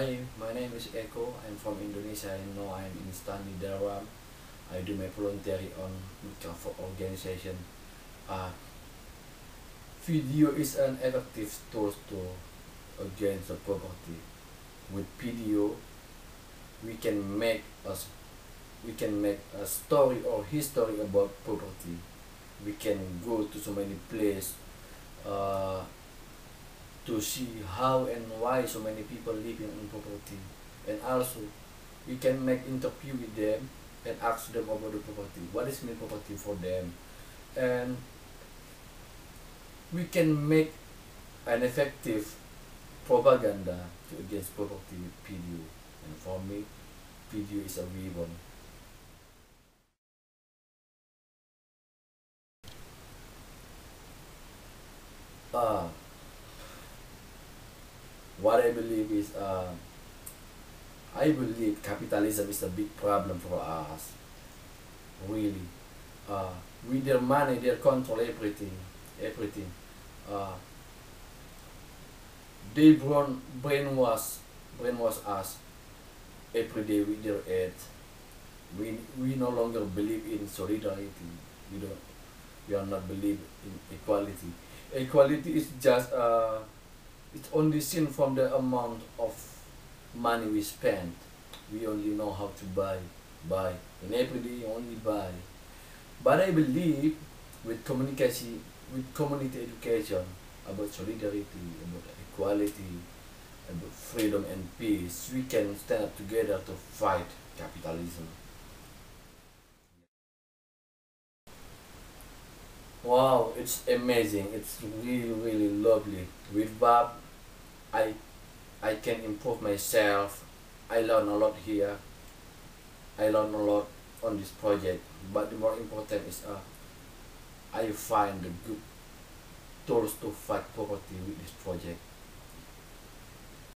Hi, my name is Eko. I'm from Indonesia and now I'm in Stanley Darwam. I do my voluntary on for organization. Uh, video is an effective tool to against the poverty. With video, we can make us we can make a story or history about poverty. We can go to so many places uh, to see how and why so many people living in poverty and also we can make interview with them and ask them about the poverty. What is mean poverty for them? And we can make an effective propaganda to against poverty with and for me video is a weapon uh, what I believe is uh, I believe capitalism is a big problem for us. Really, uh, with their money, they control everything, everything. Uh, they brain brainwash, brainwash us every day with their ads. We we no longer believe in solidarity. We don't. We are not believe in equality. Equality is just uh, it's only seen from the amount of money we spend. We only know how to buy, buy, and every day only buy. But I believe with communication, with community education about solidarity, about equality, about freedom and peace, we can stand together to fight capitalism. Wow, it's amazing. It's really, really lovely. With Bob, I, I can improve myself. I learn a lot here. I learn a lot on this project. But the more important is uh, I find the good tools to fight poverty with this project.